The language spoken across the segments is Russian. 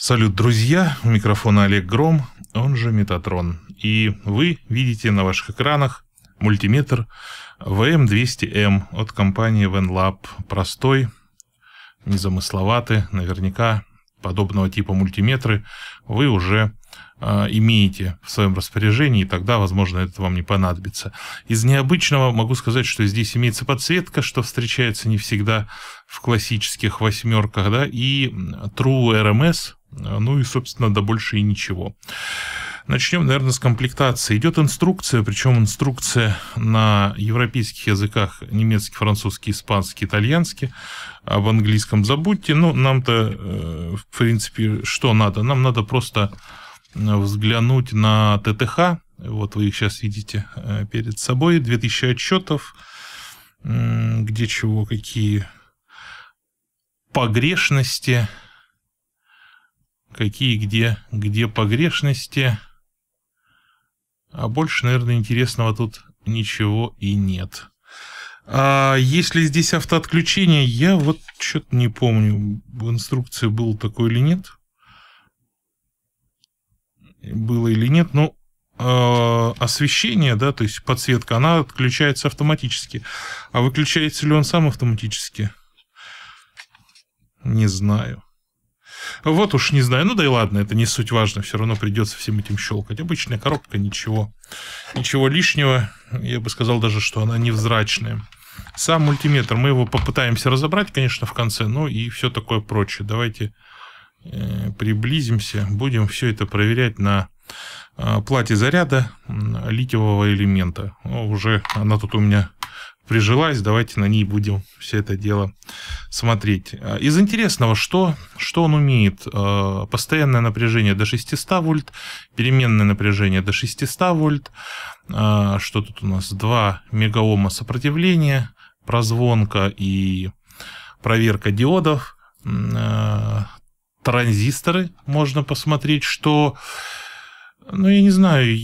Салют, друзья! У микрофона Олег Гром, он же Метатрон. И вы видите на ваших экранах мультиметр VM200M от компании VenLab. Простой, незамысловатый, наверняка подобного типа мультиметры вы уже э, имеете в своем распоряжении, и тогда, возможно, это вам не понадобится. Из необычного могу сказать, что здесь имеется подсветка, что встречается не всегда в классических восьмерках, да, и True RMS, ну и, собственно, да больше и ничего. Начнем, наверное, с комплектации. Идет инструкция, причем инструкция на европейских языках немецкий, французский, испанский, итальянский. Об английском забудьте. Ну, нам-то, э, в принципе, что надо? Нам надо просто взглянуть на ТТХ. Вот вы их сейчас видите э, перед собой. 2000 отчетов. Где чего, какие погрешности. Какие где, где погрешности. А больше, наверное, интересного тут ничего и нет. А если здесь автоотключение, я вот что-то не помню, в инструкции был такой или нет. Было или нет, но э, освещение, да, то есть подсветка, она отключается автоматически. А выключается ли он сам автоматически? Не знаю. Вот уж не знаю. Ну да и ладно, это не суть важно. Все равно придется всем этим щелкать. Обычная коробка, ничего. Ничего лишнего. Я бы сказал даже, что она невзрачная. Сам мультиметр, мы его попытаемся разобрать, конечно, в конце, ну и все такое прочее. Давайте э, приблизимся, будем все это проверять на э, плате заряда литиевого элемента. Уже она тут у меня прижилась, давайте на ней будем все это дело смотреть. Из интересного, что, что он умеет? Э, постоянное напряжение до 600 вольт, переменное напряжение до 600 вольт, э, что тут у нас? 2 мегаома сопротивления, прозвонка и проверка диодов, транзисторы можно посмотреть, что, ну, я не знаю,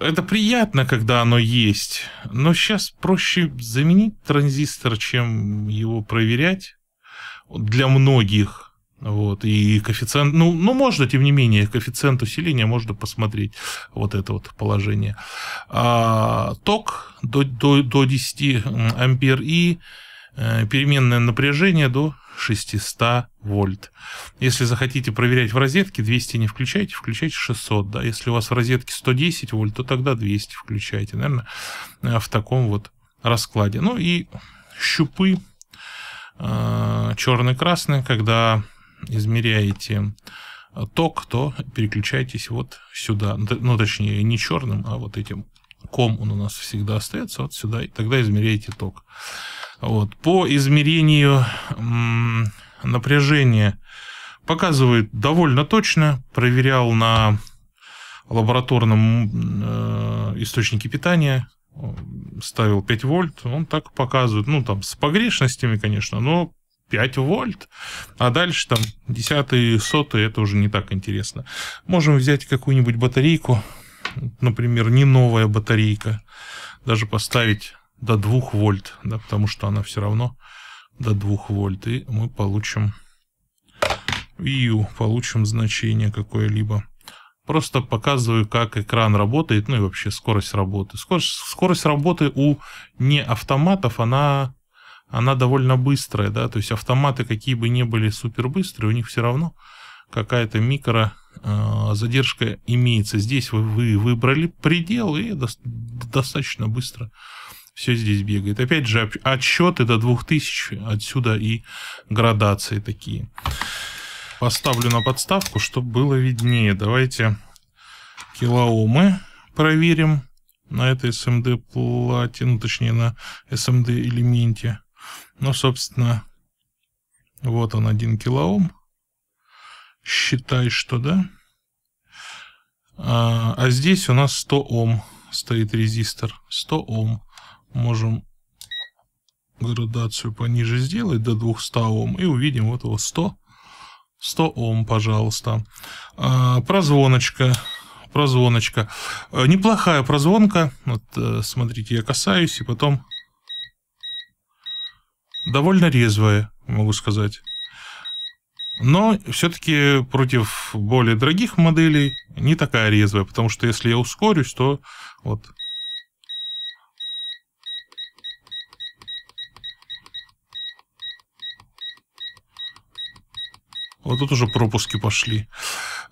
это приятно, когда оно есть, но сейчас проще заменить транзистор, чем его проверять для многих. Вот, и коэффициент, ну, ну, можно, тем не менее, коэффициент усиления можно посмотреть, вот это вот положение. А, ток до, до, до 10 ампер и переменное напряжение до 600 вольт. Если захотите проверять в розетке, 200 не включайте, включайте 600. Да? Если у вас в розетке 110 вольт, то тогда 200 включайте. Наверное, э, в таком вот раскладе. Ну и щупы э, черный-красный, когда измеряете ток, то переключайтесь вот сюда. Ну, точнее, не черным, а вот этим ком он у нас всегда остается вот сюда, и тогда измеряете ток. Вот. По измерению напряжения показывает довольно точно. Проверял на лабораторном э, источнике питания. Ставил 5 вольт. Он так показывает. Ну, там, с погрешностями, конечно, но 5 вольт. А дальше там десятые, сотые, это уже не так интересно. Можем взять какую-нибудь батарейку. Например, не новая батарейка. Даже поставить до 2 вольт, да, потому что она все равно до 2 вольт, и мы получим View, получим значение какое-либо. Просто показываю, как экран работает, ну и вообще скорость работы. Скорость, скорость работы у не автоматов, она, она довольно быстрая, да, то есть автоматы, какие бы ни были супер быстрые, у них все равно какая-то микро э, задержка имеется. Здесь вы, вы выбрали предел и до, достаточно быстро все здесь бегает. Опять же, отсчеты до 2000, отсюда и градации такие. Поставлю на подставку, чтобы было виднее. Давайте килоомы проверим на этой SMD плате, ну точнее на SMD элементе. Ну, собственно, вот он, один килоом. Считай, что да. А, а здесь у нас 100 Ом стоит резистор. 100 Ом можем градацию пониже сделать до 200 Ом и увидим вот его 100 100 Ом, пожалуйста. А, прозвоночка. Прозвоночка. А, неплохая прозвонка. Вот, э, смотрите, я касаюсь, и потом довольно резвая, могу сказать. Но все-таки против более дорогих моделей не такая резвая, потому что если я ускорюсь, то вот Вот тут уже пропуски пошли.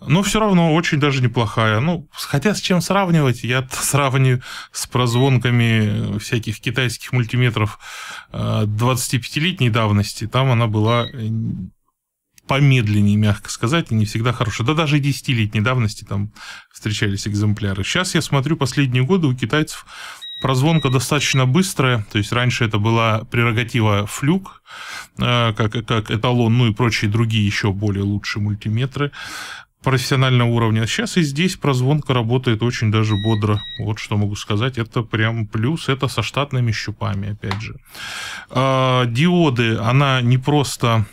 Но все равно очень даже неплохая. Ну, хотя с чем сравнивать? Я сравниваю с прозвонками всяких китайских мультиметров 25-летней э, давности. Там она была э, помедленнее, мягко сказать, и не всегда хорошая. Да даже и 10-летней давности там встречались экземпляры. Сейчас я смотрю последние годы у китайцев прозвонка достаточно быстрая, то есть раньше это была прерогатива флюк, э, как, как эталон, ну и прочие другие еще более лучшие мультиметры профессионального уровня. Сейчас и здесь прозвонка работает очень даже бодро. Вот что могу сказать. Это прям плюс. Это со штатными щупами, опять же. А, диоды, она не просто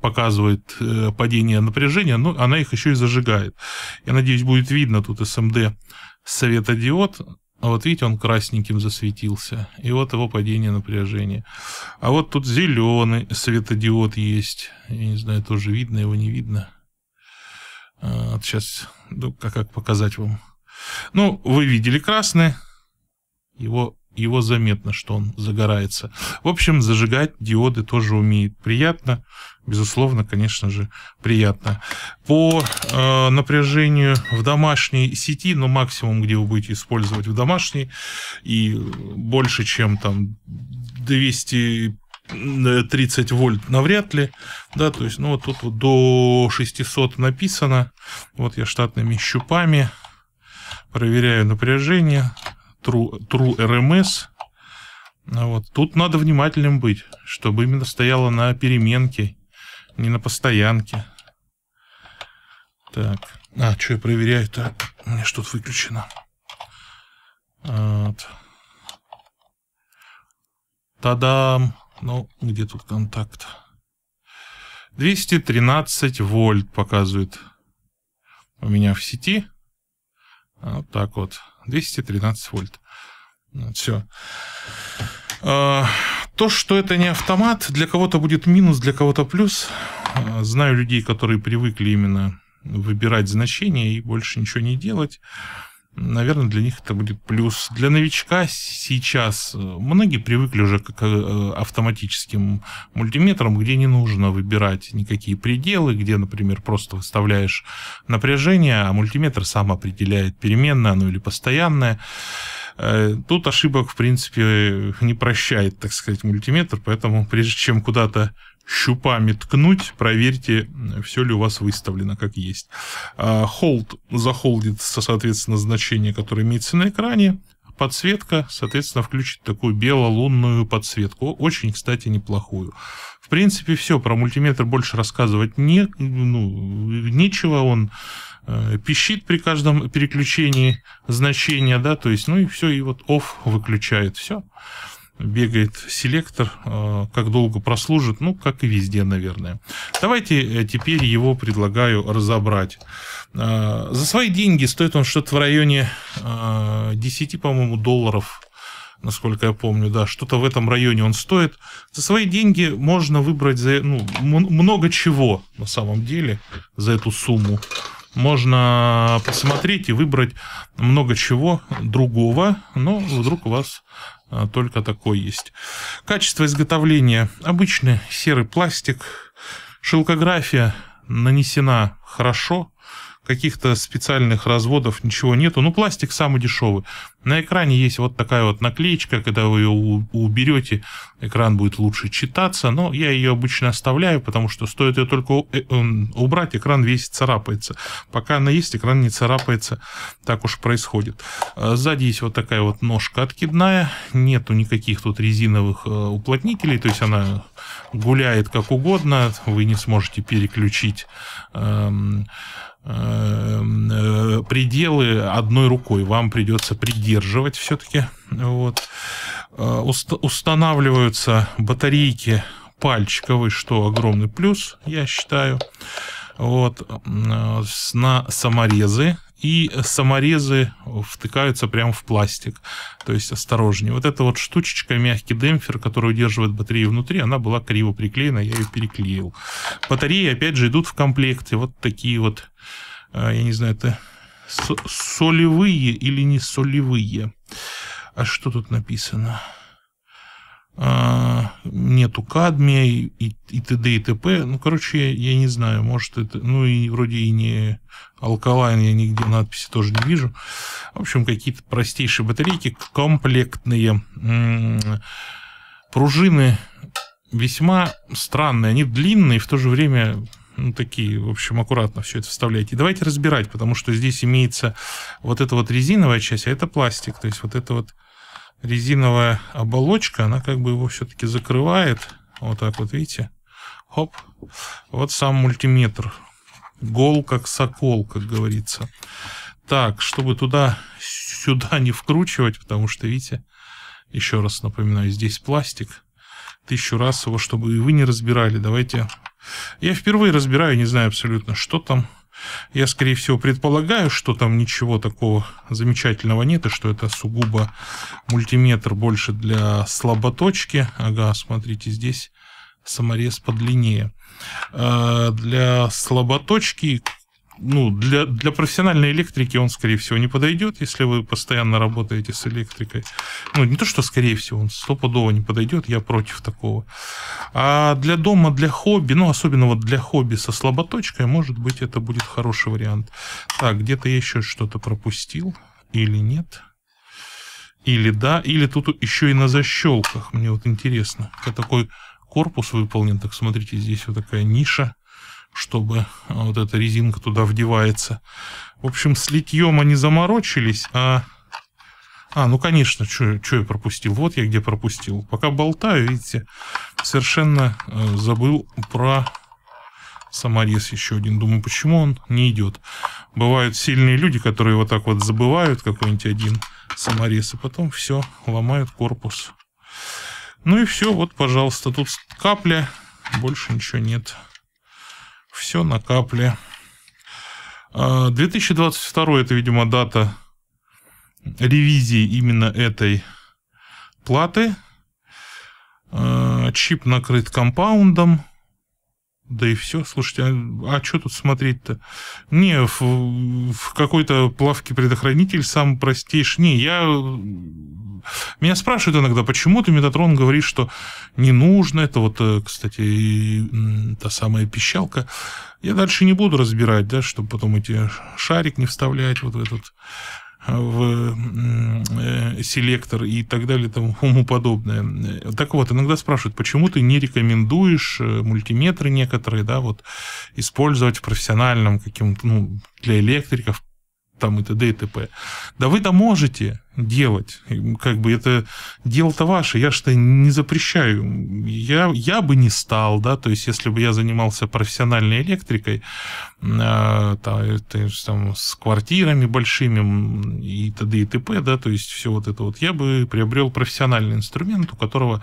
показывает э, падение напряжения, но она их еще и зажигает. Я надеюсь, будет видно тут SMD светодиод. А вот видите, он красненьким засветился. И вот его падение напряжения. А вот тут зеленый светодиод есть. Я не знаю, тоже видно, его не видно. А, вот сейчас, ну, как, как показать вам. Ну, вы видели красный. Его его заметно, что он загорается. В общем, зажигать диоды тоже умеет. Приятно, безусловно, конечно же, приятно. По э, напряжению в домашней сети, ну, максимум, где вы будете использовать в домашней, и больше, чем там 200 30 вольт навряд ли, да, то есть, ну, вот тут вот до 600 написано, вот я штатными щупами проверяю напряжение, True, True RMS. Вот. Тут надо внимательным быть, чтобы именно стояло на переменке, не на постоянке. Так. А, что я проверяю? Так, у меня что-то выключено. Вот. Тадам! Ну, где тут контакт? 213 вольт показывает у меня в сети. Вот так вот. 213 вольт. Все. А, то, что это не автомат, для кого-то будет минус, для кого-то плюс. А, знаю людей, которые привыкли именно выбирать значения и больше ничего не делать наверное, для них это будет плюс. Для новичка сейчас э, многие привыкли уже к э, автоматическим мультиметрам, где не нужно выбирать никакие пределы, где, например, просто выставляешь напряжение, а мультиметр сам определяет переменное оно или постоянное. Э, тут ошибок, в принципе, не прощает, так сказать, мультиметр, поэтому прежде чем куда-то щупами ткнуть, проверьте, все ли у вас выставлено как есть. Холд захолдит, соответственно, значение, которое имеется на экране. Подсветка, соответственно, включит такую бело-лунную подсветку. Очень, кстати, неплохую. В принципе, все. Про мультиметр больше рассказывать не, ну, нечего. Он э, пищит при каждом переключении значения, да, то есть, ну и все, и вот off выключает, все бегает селектор, э, как долго прослужит, ну, как и везде, наверное. Давайте э, теперь его предлагаю разобрать. Э, за свои деньги стоит он что-то в районе 10, по-моему, долларов, насколько я помню, да, что-то в этом районе он стоит. За свои деньги можно выбрать за, ну, много чего на самом деле за эту сумму. Можно посмотреть и выбрать много чего другого, но вдруг у вас а, только такой есть. Качество изготовления. Обычный серый пластик. Шелкография нанесена хорошо каких-то специальных разводов ничего нету. Ну, пластик самый дешевый. На экране есть вот такая вот наклеечка, когда вы ее уберете, экран будет лучше читаться, но я ее обычно оставляю, потому что стоит ее только э, убрать, экран весь царапается. Пока она есть, экран не царапается, так уж происходит. А сзади есть вот такая вот ножка откидная, нету никаких тут резиновых э, уплотнителей, то есть она гуляет как угодно, вы не сможете переключить эм, Эм, э, пределы одной рукой. Вам придется придерживать все-таки. Вот. Э, устанавливаются батарейки пальчиковые, что огромный плюс, я считаю. Вот. Э, на саморезы и саморезы втыкаются прямо в пластик. То есть осторожнее. Вот эта вот штучечка, мягкий демпфер, который удерживает батарею внутри, она была криво приклеена, я ее переклеил. Батареи, опять же, идут в комплекте. Вот такие вот, э, я не знаю, это солевые или не солевые. А что тут написано? А, нету кадмия и, и т.д. и т.п. Ну, короче, я, я не знаю, может это... Ну, и вроде и не алкалайн, я нигде надписи тоже не вижу. В общем, какие-то простейшие батарейки, комплектные. Пружины весьма странные, они длинные, в то же время ну, такие, в общем, аккуратно все это вставляйте. Давайте разбирать, потому что здесь имеется вот эта вот резиновая часть, а это пластик, то есть вот это вот резиновая оболочка, она как бы его все-таки закрывает. Вот так вот, видите? Хоп. Вот сам мультиметр. Гол как сокол, как говорится. Так, чтобы туда-сюда не вкручивать, потому что, видите, еще раз напоминаю, здесь пластик. Тысячу раз его, чтобы и вы не разбирали. Давайте... Я впервые разбираю, не знаю абсолютно, что там. Я, скорее всего, предполагаю, что там ничего такого замечательного нет, и что это сугубо мультиметр больше для слаботочки. Ага, смотрите, здесь саморез подлиннее. А, для слаботочки ну, для, для профессиональной электрики он, скорее всего, не подойдет, если вы постоянно работаете с электрикой. Ну, не то, что скорее всего, он стопудово не подойдет, я против такого. А для дома, для хобби, ну, особенно вот для хобби со слаботочкой, может быть, это будет хороший вариант. Так, где-то я еще что-то пропустил или нет? Или да, или тут еще и на защелках. Мне вот интересно, такой корпус выполнен. Так, смотрите, здесь вот такая ниша чтобы вот эта резинка туда вдевается. В общем, с литьем они заморочились, а... А, ну, конечно, что я пропустил? Вот я где пропустил. Пока болтаю, видите, совершенно э, забыл про саморез еще один. Думаю, почему он не идет? Бывают сильные люди, которые вот так вот забывают какой-нибудь один саморез, и потом все, ломают корпус. Ну и все, вот, пожалуйста, тут капля, больше ничего нет все на капле. 2022 а, это, видимо, дата ревизии именно этой платы. А, чип накрыт компаундом. Да и все. Слушайте, а, а что тут смотреть-то? Не, в, в какой-то плавке предохранитель сам простейший. Не, я меня спрашивают иногда, почему ты, Метатрон, говоришь, что не нужно. Это вот, э, кстати, та самая пищалка. Я дальше не буду разбирать, да, чтобы потом эти шарик не вставлять вот в этот в э, селектор и так далее тому подобное. Так вот, иногда спрашивают, почему ты не рекомендуешь э, мультиметры некоторые, да, вот использовать в профессиональном каким-то, ну, для электриков, там и т.д. и т.п. Да вы-то можете делать. Как бы это дело-то ваше, я что не запрещаю. Я, я бы не стал, да, то есть если бы я занимался профессиональной электрикой, э, там, там, с квартирами большими и т.д. и т.п., да, то есть все вот это вот, я бы приобрел профессиональный инструмент, у которого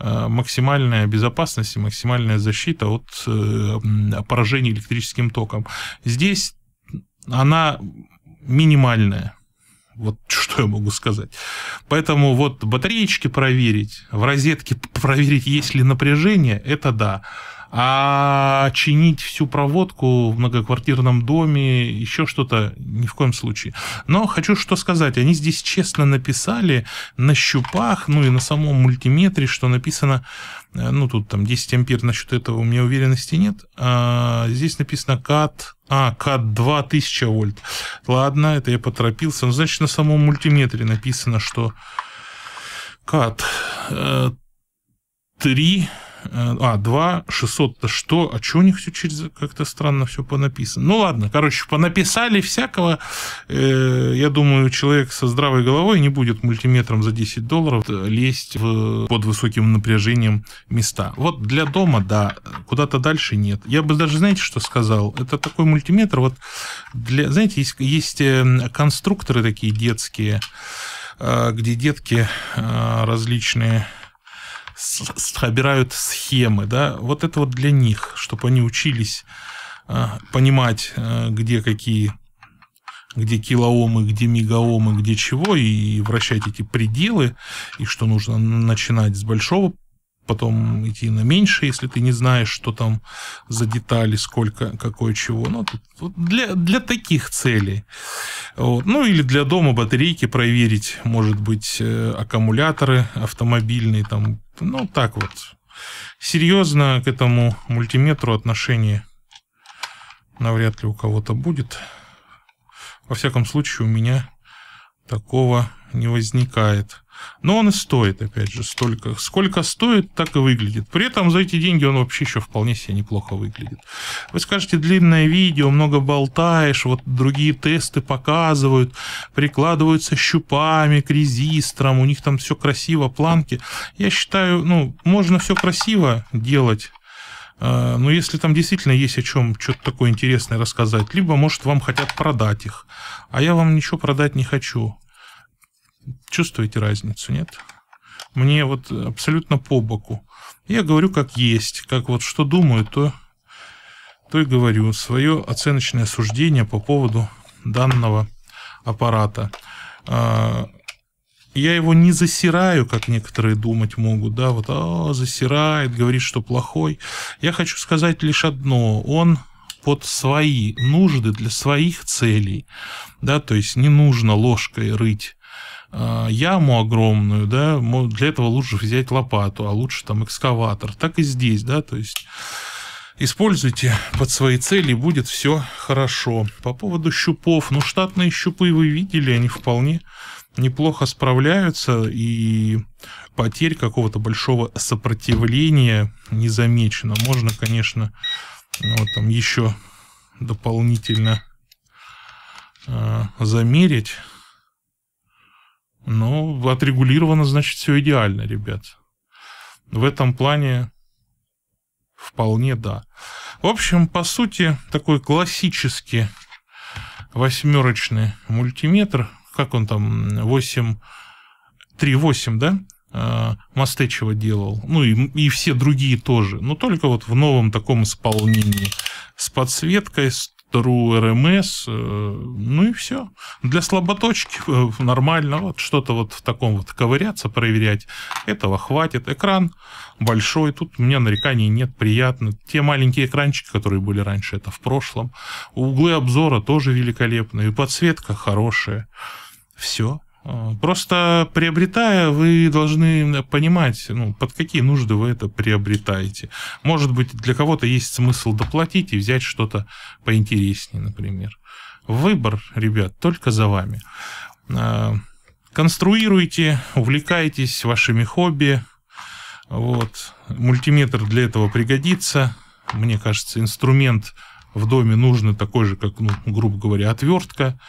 э, максимальная безопасность и максимальная защита от э, поражения электрическим током. Здесь она минимальная. Вот что я могу сказать. Поэтому вот батареечки проверить, в розетке проверить, есть ли напряжение, это да. А чинить всю проводку в многоквартирном доме, еще что-то, ни в коем случае. Но хочу что сказать, они здесь честно написали на щупах, ну и на самом мультиметре, что написано, э, ну тут там 10 ампер, насчет этого у меня уверенности нет. А здесь написано КАТ, а, КАТ 2000 вольт. Ладно, это я поторопился. Ну, значит, на самом мультиметре написано, что КАТ 3 Э, а, 2, 600-то что? А что у них все через как-то странно все понаписано? Ну ладно, короче, понаписали всякого. Э, я думаю, человек со здравой головой не будет мультиметром за 10 долларов лезть в, под высоким напряжением места. Вот для дома, да, куда-то дальше нет. Я бы даже, знаете, что сказал? Это такой мультиметр, вот для, знаете, есть, есть э, конструкторы такие детские, где детки различные собирают схемы, да, вот это вот для них, чтобы они учились а, понимать, а, где какие где килоомы, где мегаомы, где чего, и вращать эти пределы, и что нужно начинать с большого потом идти на меньше, если ты не знаешь, что там за детали, сколько, какое чего. Ну, для, для таких целей. Вот. Ну, или для дома батарейки проверить, может быть, э, аккумуляторы автомобильные, там, ну, так вот. Серьезно к этому мультиметру отношение навряд ли у кого-то будет. Во всяком случае, у меня такого не возникает. Но он и стоит, опять же, столько. Сколько стоит, так и выглядит. При этом за эти деньги он вообще еще вполне себе неплохо выглядит. Вы скажете, длинное видео, много болтаешь, вот другие тесты показывают, прикладываются щупами к резистрам, у них там все красиво, планки. Я считаю, ну, можно все красиво делать, а, но если там действительно есть о чем что-то такое интересное рассказать, либо, может, вам хотят продать их, а я вам ничего продать не хочу. Чувствуете разницу, нет? Мне вот абсолютно по боку. Я говорю как есть, как вот что думаю, то, то и говорю. Свое оценочное суждение по поводу данного аппарата. А, я его не засираю, как некоторые думать могут, да, вот, а, засирает, говорит, что плохой. Я хочу сказать лишь одно, он под свои нужды, для своих целей, да, то есть не нужно ложкой рыть яму огромную, да, для этого лучше взять лопату, а лучше там экскаватор. Так и здесь, да, то есть используйте под свои цели, будет все хорошо. По поводу щупов, ну, штатные щупы вы видели, они вполне неплохо справляются, и потерь какого-то большого сопротивления не замечено. Можно, конечно, вот там еще дополнительно э, замерить. Но отрегулировано, значит, все идеально, ребят. В этом плане вполне да. В общем, по сути, такой классический восьмерочный мультиметр как он там, 8, 3.8, да? А, Мастечева делал, ну и, и все другие тоже, но только вот в новом таком исполнении с подсветкой, с True RMS, э, ну и все. Для слаботочки э, нормально, вот что-то вот в таком вот ковыряться, проверять, этого хватит. Экран большой, тут у меня нареканий нет, приятно. Те маленькие экранчики, которые были раньше, это в прошлом. Углы обзора тоже великолепные, подсветка хорошая. Все. А, просто приобретая, вы должны понимать, ну, под какие нужды вы это приобретаете. Может быть, для кого-то есть смысл доплатить и взять что-то поинтереснее, например. Выбор, ребят, только за вами. А, конструируйте, увлекайтесь вашими хобби. Вот. Мультиметр для этого пригодится. Мне кажется, инструмент в доме нужный такой же, как, ну, грубо говоря, отвертка.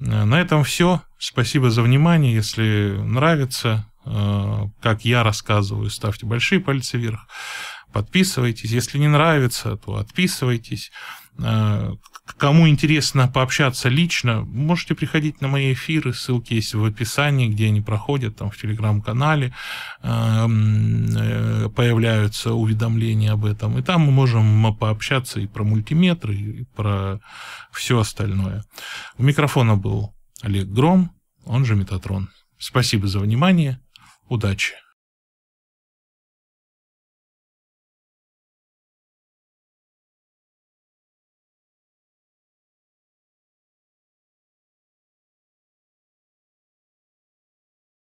Э, на этом все. Спасибо за внимание. Если нравится, э, как я рассказываю, ставьте большие пальцы вверх. Подписывайтесь. Если не нравится, то отписывайтесь. Э, кому интересно пообщаться лично, можете приходить на мои эфиры, ссылки есть в описании, где они проходят, там в телеграм-канале появляются уведомления об этом. И там мы можем пообщаться и про мультиметры, и про все остальное. У микрофона был Олег Гром, он же Метатрон. Спасибо за внимание. Удачи!